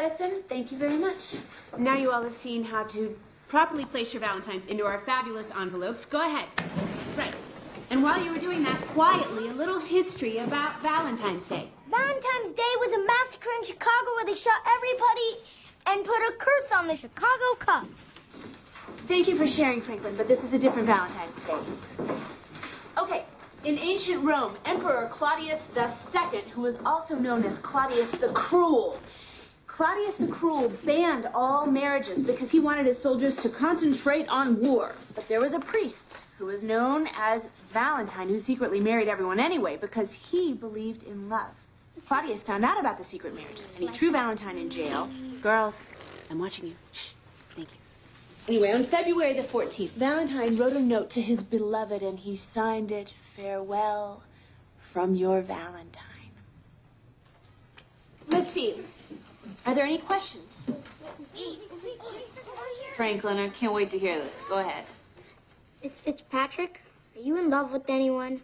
Edison. Thank you very much. Now you all have seen how to properly place your Valentines into our fabulous envelopes. Go ahead. Right. And while you were doing that, quietly, a little history about Valentine's Day. Valentine's Day was a massacre in Chicago where they shot everybody and put a curse on the Chicago Cubs. Thank you for sharing, Franklin, but this is a different Valentine's Day. Okay, in ancient Rome, Emperor Claudius II, who was also known as Claudius the Cruel, Claudius the Cruel banned all marriages because he wanted his soldiers to concentrate on war. But there was a priest who was known as Valentine who secretly married everyone anyway because he believed in love. Claudius found out about the secret marriages and he threw Valentine in jail. Girls, I'm watching you. Shh. Thank you. Anyway, on February the 14th, Valentine wrote a note to his beloved and he signed it, Farewell from your Valentine. Let's see. Are there any questions? Franklin, I can't wait to hear this. Go ahead. Miss Fitzpatrick, are you in love with anyone?